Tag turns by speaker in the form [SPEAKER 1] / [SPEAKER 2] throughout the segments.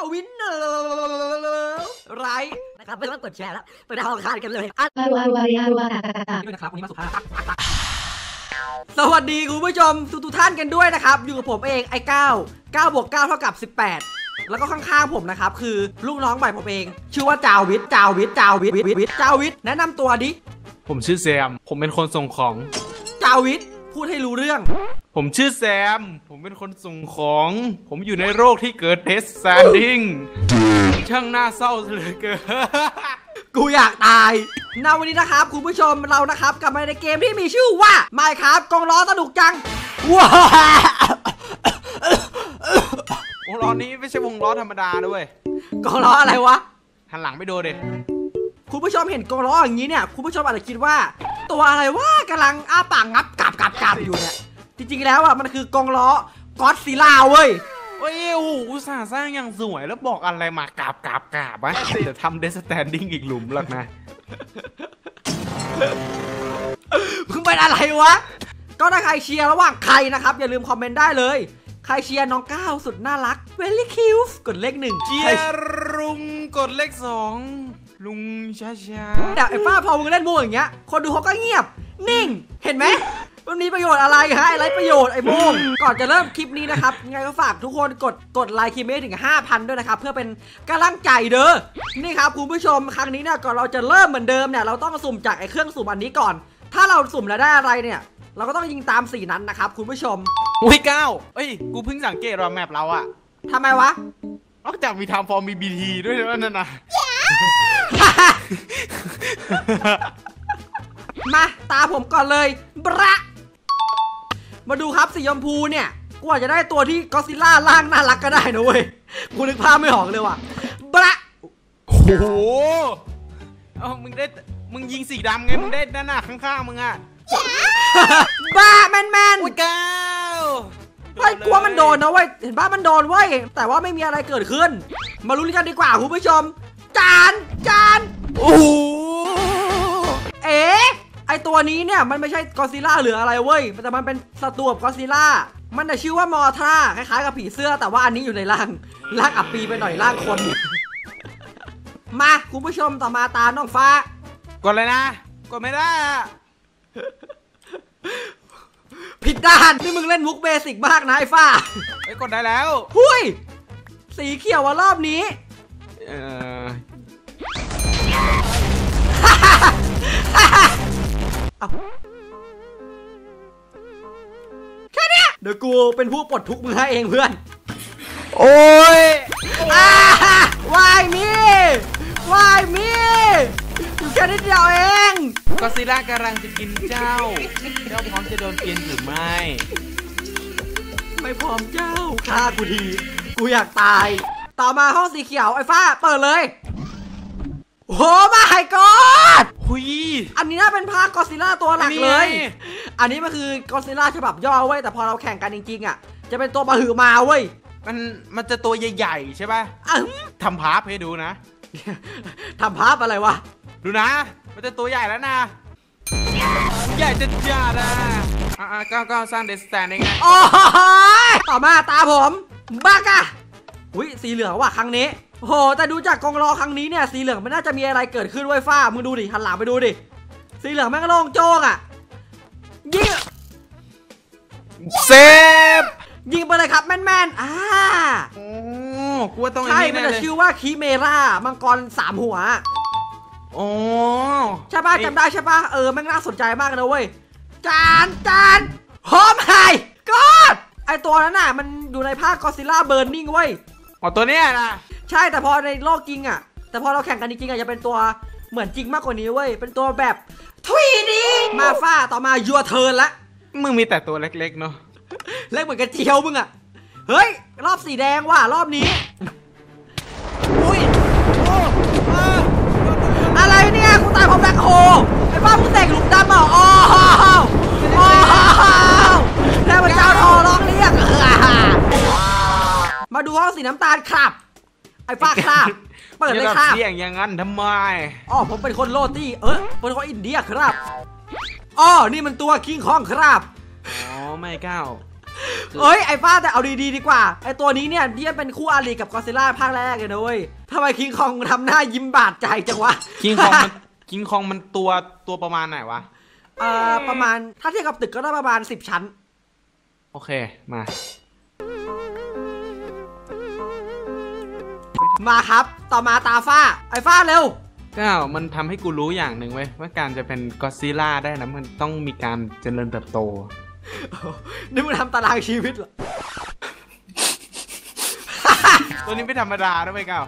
[SPEAKER 1] เอาวินเนอร์ไร
[SPEAKER 2] นะครับไม่ต้องกดแชร์แล้วไปดาวน์คานกันเลยอะ
[SPEAKER 3] อารูอารูอารีอารูอาตาตาตาตา
[SPEAKER 1] ด้วยนะครับวันนี้มาสุภาพสวัสดีคุณผู้ชมทุกๆท่านกันด้วยนะครับ อยู่กับผมเองไอ้ก้าว9บวก9เท่ากับ18แล้วก็ข้างๆผมนะครับคือลูกน้องใหม่ผมเอง ชื่อว่าจาวิทจาวิทจาวิทวิทวิทจาวิทแนะนำตัวดิ
[SPEAKER 4] ผมชื่อแซมผมเป็นคนส่งของ
[SPEAKER 1] จาวิทพูดให้รู้เรื่อง
[SPEAKER 4] ผมชื่อแซม ผมเป็นคนส่งของ ผมอยู่ในโลกที่เกิด Death Stranding ช่างน่าเศร้าเหลือเกิน
[SPEAKER 1] กูอยากตายณวันนี้นะครับ คุณผู้ชมเรานะครับกลับมาในเกมที่มีชื่อว่า Minecraft กองล้อสนุกจัง ว้าว
[SPEAKER 4] งล้อนี้ไม่ใช่วงล้อธรรมดาด้วย
[SPEAKER 1] กงล้ออะไรวะ
[SPEAKER 4] หันหลังไปดูดิ
[SPEAKER 1] คุณผู้ชมเห็นกงล้ออย่างนี้เนี่ย คุณผู้ชมอาจจะคิดว่า ตัวอะไรวะกำลังอ้าปากงับกราบกราบกราบอยู่เนี่ย จริงๆแล้วอะมันคือกงล้อก็อตซิลล่าเว้ย
[SPEAKER 4] โอ้ยโอ้โหอุตส่าห์สร้างอย่างสวยแล้วบอกอะไรมากราบกราบกราบวะเดี๋ยวทำ Death Stranding อีกหลุมหรอกนะ
[SPEAKER 1] มึงเป็นอะไรวะ ก็ถ้าใครเชียร์ระหว่างใครนะครับ อย่าลืมคอมเมนต์ได้เลย ใครเชียร์น้องก้าวสุดน่ารัก very cute กดเลขหนึ่ง
[SPEAKER 4] เชียร์ลุงกดเลขสองลุงช้าช้า
[SPEAKER 1] แต่ไอ้ฝ้าพอมึงเล่นมูอย่างเงี้ย คนดูเขาก็เงียบ นิ่ง เห็นไหม มันมีประโยชน์อะไรฮะไอ้ไรประโยชน์ไอ้โมงก่อนจะเริ่มคลิปนี้นะครับยังไงก็ฝากทุกคนกดกดไลค์คลิปนี้ให้ถึง 5,000 ด้วยนะครับ เพื่อเป็นกำลังใจเด้อนี่ครับคุณผู้ชมครั้งนี้เนี่ยก่อนเราจะเริ่มเหมือนเดิมเนี่ยเราต้องสุ่มจากไอ้เครื่องสุ่มอันนี้ก่อน ถ้าเราสุ่มแล้วได้อะไรเนี่ย เราก็ต้องยิงตามสีนั้นนะครับคุณผู้ชม
[SPEAKER 4] อุ้ยเก้าเอ้ยกูเพิ่งสังเกตว่าแมปเราอะ
[SPEAKER 1] ทำไมวะ
[SPEAKER 4] นอกจากมีไทม์ฟอร์มมีบีทีด้วยนะนั่นนะ
[SPEAKER 1] มาตาผมก่อนเลยบระ มาดูครับสีชมพูเนี่ยกูอาจจะได้ตัวที่ก็อดซิลล่าร่างน่ารักก็ได้นะเว้ยกูนึกภาพไม่ออกเลยว่ะบระ
[SPEAKER 4] โอ้โหเอ้ามึงได้มึงยิงสีดำไงมึงได้ด้านหน้าข้างๆมึงอะ
[SPEAKER 1] บ้าแมนแมน
[SPEAKER 4] อุ้ยเก้า
[SPEAKER 1] ไอ้ยกลัวมันโดนนะเว้ยเห็นบ้ามันโดนเว้ยแต่ว่าไม่มีอะไรเกิดขึ้น มาลุ้นกันดีกว่าคุณผู้ชม จานจาน
[SPEAKER 4] โอ้โห
[SPEAKER 1] เอ๋ ไอตัวนี้เนี่ยมันไม่ใช่กอซิล่าหรืออะไรเว้ยแต่มันเป็นศัตรูกับกอซิล่ามันจะชื่อว่ามอทราคล้ายๆกับผีเสื้อแต่ว่าอันนี้อยู่ในร่างร่างอับปีไปหน่อยร่างคน มาคุณผู้ชมต่อมาตาน้องฟ้า
[SPEAKER 4] กดเลยนะ กดไม่ได้อะ
[SPEAKER 1] ผิดด้านนี่มึงเล่นมุกเบสิกมากนะไอ้ฟ้า
[SPEAKER 4] ไอ้ยกดได้แล้ว
[SPEAKER 1] หุยสีเขียวว่ารอบนี้
[SPEAKER 4] เออ
[SPEAKER 1] แค่เนี้ยเดี๋ยวกูเป็นผู้ปลดทุกข์มึงให้เองเพื่อน
[SPEAKER 4] โอ้ย
[SPEAKER 1] อ่าวายมีวายมีอยู่แค่นิดเดียวเอง
[SPEAKER 4] ก็ซิล่ากำลังจะกินเจ้า เจ้าพร้อมจะโดนเกลียนหรือไม่
[SPEAKER 1] ไม่พร้อมเจ้าฆ่ากูที กูอยากตาย ต่อมาห้องสีเขียวไอ้ฟ้า เปิดเลย โอ้มาไฮกอด
[SPEAKER 4] หุย
[SPEAKER 1] อันนี้น่าเป็นภาคกอซิล่าตัวหลัก
[SPEAKER 4] อันนี้
[SPEAKER 1] เลย
[SPEAKER 4] ไง
[SPEAKER 1] อันนี้มันคือกอซิล่าฉบับย่อเว้ยแต่พอเราแข่งกันจริงๆอะ จะเป็นตัวมาหือมาเว้ย
[SPEAKER 4] มันมันจะตัวใหญ่ๆใช่ป่ะ
[SPEAKER 1] อะ
[SPEAKER 4] ทำพาร์ฟให้ดูนะ
[SPEAKER 1] ทำภาพอะไรวะ
[SPEAKER 4] ดูนะ มันจะตัวใหญ่แล้วนะ ใหญ่จะจัดอะอะๆก้าวก้าวสร้างเดสแตนเองไง
[SPEAKER 1] โอ้ยต่อมาตาผมบ้ากะ อุ้ยสีเหลืองว่ะครั้งนี้โอ้โหแต่ดูจากกองรอครั้งนี้เนี่ยสีเหลืองไม่น่าจะมีอะไรเกิดขึ้นไว้ยฟ้ามึงดูดิหันหลังไปดูดิสีเหลืองแม่งโล่งโจ้งอะยิง
[SPEAKER 4] เซฟ
[SPEAKER 1] ยิงไปเลยครับแม่นๆอ่า
[SPEAKER 4] โอ้กูว่าต้องอัน
[SPEAKER 1] ใช่
[SPEAKER 4] นี้
[SPEAKER 1] มัน
[SPEAKER 4] แน่
[SPEAKER 1] จะ
[SPEAKER 4] เลย
[SPEAKER 1] ชื่อว่าคีเมรามังกรสามหัว
[SPEAKER 4] โอ้
[SPEAKER 1] ใช่ป่ะจำได้ใช่ป่ะเออแม่งน่าสนใจมากนะเว้ยจานจานหอมไห่กอดไอตัวนั้นน่ะมันอยู่ในภาคกอซิล่าเบิร์นนิ่งเว้ย
[SPEAKER 4] อ๋อตัวเนี้ยนะ
[SPEAKER 1] ใช่แต่พอในโลกจริงอะ แต่พอเราแข่งกันจริงๆอะจะเป็นตัวเหมือนจริงมากกว่านี้เว้ย เป็นตัวแบบทุยดีมาฟ้าต่อมายัวเทิร์นละ
[SPEAKER 4] มึงมีแต่ตัวเล็กๆเนาะ
[SPEAKER 1] เล่นเหมือนกระเจียวมึงอะ เฮ้ย รอบสีแดงว่ะรอบนี้
[SPEAKER 4] อุ้ยโอ้อ่า
[SPEAKER 1] อะไรเนี่ยกูตายเพราะแบ็คโฮไอ้บ้ามึงเตกหลุมดำเหรออ๋อโอ้เทพเจ้าทอร้องเรียก มาดูห้องสีน้ำตาลครับไอ้ฟ้าครับเปิดเลย
[SPEAKER 4] อย่า
[SPEAKER 1] ครับ
[SPEAKER 4] เสียงอย่างนั้นทำไม
[SPEAKER 1] อ๋อผมเป็นคนโรตี้เออเป็นคนอินเดียครับอ๋อนี่มันตัวคิงคองครับ
[SPEAKER 4] อ๋อไม่ก้าว
[SPEAKER 1] เอ้ยไอ้ฟ้าแต่เอาดีๆดีกว่าไอ้ตัวนี้เนี่ยที่เป็นคู่อารีกับกอซิล่าภาคแรกเลยนะเว้ยทำไมคิงคองทำหน้ายิ้มบาดใจจังวะ
[SPEAKER 4] คิงคองมันคิงคองมันตัวตัวประมาณไหนวะ
[SPEAKER 1] เอ่อประมาณถ้าเทียบกับตึกก็ได้ประมาณ10ชั้น
[SPEAKER 4] โอเคมา
[SPEAKER 1] มาครับ ต่อมาตาฟ้า ไอ้ฟ้าเร็ว
[SPEAKER 4] ก้าวมันทำให้กูรู้อย่างหนึ่งเว้ยว่าการจะเป็นก็อดซิลล่าได้นะมันต้องมีการเจริญเติบโต
[SPEAKER 1] นี่มึงทำตารางชีวิตเหรอ
[SPEAKER 4] ตัวนี้ไม่ธรรมดานะเว้ยก้าว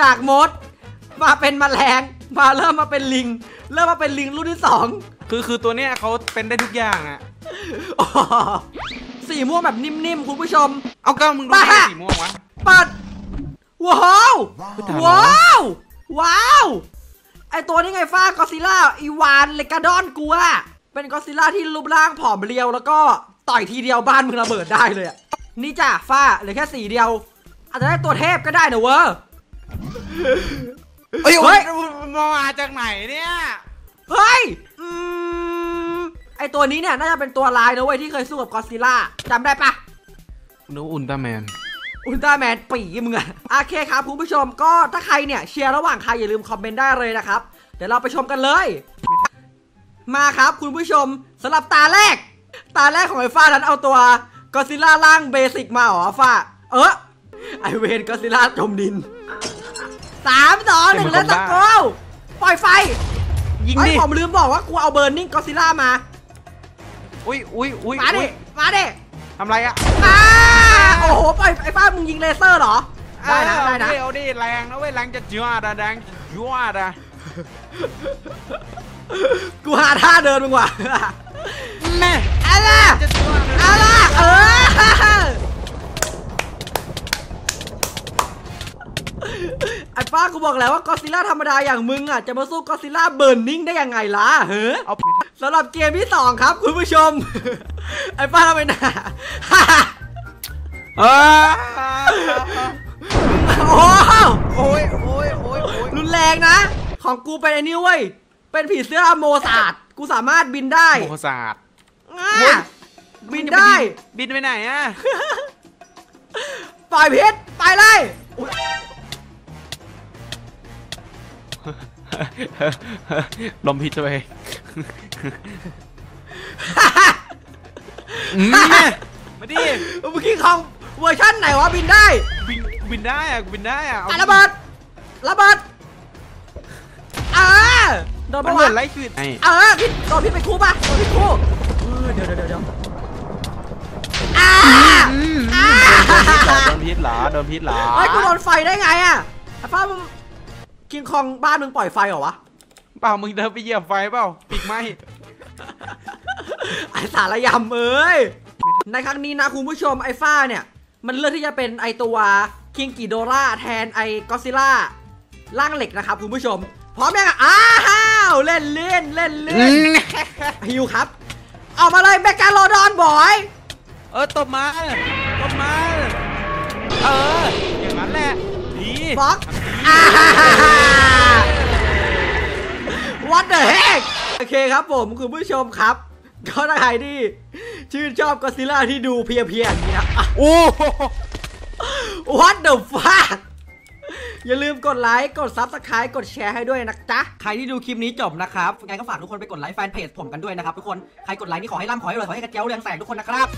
[SPEAKER 1] จากมด มาเป็นแมลงมาเริ่มมาเป็นลิง เริ่มมาเป็นลิงรุ่นที่สอง
[SPEAKER 4] คือคือตัวเนี้ยเขาเป็นได้ทุกอย่างอะ
[SPEAKER 1] อ๋อสีม่วงแบบนิ่มๆคุณผู้ชม
[SPEAKER 4] เอาก้าวมึงดู
[SPEAKER 1] บ้า
[SPEAKER 4] ได้สีม่วงวะ
[SPEAKER 1] ปัด ว้าวว้าวว้าวไอตัวนี้ไงฟ้ากอซิล่าอีวานเลกาดอนกูอะเป็นกอซิล่าที่รูปร่างผอมเรียวแล้วก็ต่อยทีเดียวบ้านมึงระเบิดได้เลยอะนี่จ้ะฟ้าเหลือแค่สีเดียว อาจจะได้ตัวเทพก็ได้นะเว้ย
[SPEAKER 4] เฮ้ย
[SPEAKER 1] เฮ้ย
[SPEAKER 4] มันมาจากไหนเนี่ย
[SPEAKER 1] เฮ้ยอืมไอตัวนี้เนี่ยน่าจะเป็นตัวลายนะเว้ยที่เคยสู้กับกอซิล่าจำได้ปะ
[SPEAKER 4] นูอุลตร้าแมน
[SPEAKER 1] อุลตร้าแมนปีมึงอะโอเคครับคุณผู้ชมก็ถ้าใครเนี่ยเชียร์ระหว่างใครอย่าลืมคอมเมนต์ได้เลยนะครับ เดี๋ยวเราไปชมกันเลย มาครับคุณผู้ชมสำหรับตาแรก ตาแรกของไอ้ฟ้านั้นเอาตัวกอซิล่าร่างเบสิกมาเหรอฟ้า เออไอเวนกอซิล่าจมดินสามสองหนึ่งแล้วตะโกวปล่อยไฟ
[SPEAKER 4] ยิง
[SPEAKER 1] ไอ้
[SPEAKER 4] ดิ
[SPEAKER 1] ยผมลืมบอกว่ากูเอาเบอร์นิ่งกอซิล่ามา
[SPEAKER 4] อุ้ยอุ้ยอุ้ย
[SPEAKER 1] มาดิ
[SPEAKER 4] อุ๊ย
[SPEAKER 1] มาดิ
[SPEAKER 4] ทำไรอะ
[SPEAKER 1] มาโอ้โหปล่อยไอ้ฟ้ามึงยิงเลเซอร์เหรอ ได้นะได้นะ
[SPEAKER 4] เอาดิเอาดิแรงนะเว้ยแรงจะยั่วดะแรงจะยั่วดะ
[SPEAKER 1] กูหาท่าเดินมึงว่ะ
[SPEAKER 4] แม่
[SPEAKER 1] อะไร
[SPEAKER 4] จะยั่วดะ
[SPEAKER 1] อะไรเออไอ้ป้ากูบอกแล้วว่ากอซิล่าธรรมดาอย่างมึงอะจะมาสู้กอซิล่าเบิร์นนิ่งได้ยังไงล่ะเฮ้อ
[SPEAKER 4] เอา
[SPEAKER 1] สำหรับเกมที่ 2 ครับคุณผู้ชม ไอ้ป้าทำไมหนา
[SPEAKER 4] เออ
[SPEAKER 1] โอ้โห
[SPEAKER 4] โอ้ยโอ้ยโอ้ยโอ้ย
[SPEAKER 1] รุนแรงนะ ของกูเป็นไอ้นี่เว้ย เป็นผีเสื้อโมซาดกูสามารถบินได้
[SPEAKER 4] โมศาสตร์
[SPEAKER 1] อะ
[SPEAKER 4] โอ้ย
[SPEAKER 1] บินได้
[SPEAKER 4] บินไปไหนอะ
[SPEAKER 1] ปล่อยพิษไปเลยอุ๊ย
[SPEAKER 4] ลมพิษตัวเองอืมมาดิ
[SPEAKER 1] เมื่อกี้ของเวอร์ชั่นไหนวะบินได้
[SPEAKER 4] บินบินได้อะบินได้อะเอา
[SPEAKER 1] อะระเบิดระเบิดอ่าโดน
[SPEAKER 4] มั
[SPEAKER 1] ปะ
[SPEAKER 4] นเหมื
[SPEAKER 1] วะ
[SPEAKER 4] อนไล่ควิดไอ้
[SPEAKER 1] เออพี่โดนพี่ไปคู่ปะโดนพี่คู่เออเดี๋ยวเดี๋ยวเดี๋ยวเดี๋ยวอ่าอ่า
[SPEAKER 4] โดนพิษเหรอโดนพิษเหรอ
[SPEAKER 1] เฮ้ยกูโดนไฟได้ไงอะไอ้ฟ้ามึงกิงคองบ้านมึงปล่อยไฟเหรอวะ
[SPEAKER 4] เปล่ามึงเดินไปเหยียบไฟเปล่าปีกไหม
[SPEAKER 1] ไอสารยำเอ้ย ในครั้งนี้นะคุณผู้ชมไอฟ้าเนี่ย มันเลือกที่จะเป็นไอตัวคิงกิโดราแทนไอกอซิล่าร่างเหล็กนะครับคุณผู้ชม พร้อมยังอะอ้าวเล่นเล่นเล่นเล่นฮิวครับ เอามาเลยแบกการโลดอนบอย
[SPEAKER 4] เออตบมาตบมาเอออย่างนั้นแหละดี
[SPEAKER 1] บล็อกอ่า What the heck โอเคครับผมคุณผู้ชมครับ ก็ถ้าใครที่ชื่นชอบกอซิล่าที่ดูเพียๆอย่างนี้นะ
[SPEAKER 4] โอ้โห
[SPEAKER 1] What the fuck อย่าลืมกดไลค์ กด Subscribe กดแชร์ให้ด้วยนะจ๊ะ ใครที่ดูคลิปนี้จบนะครับยังไงก็ฝากทุกคนไปกดไลค์แฟนเพจผมกันด้วยนะครับทุกคน ใครกดไลค์นี่ขอให้ร่ำขอให้รวยขอให้กระเจ้าเรืองแสงทุกคนนะครับ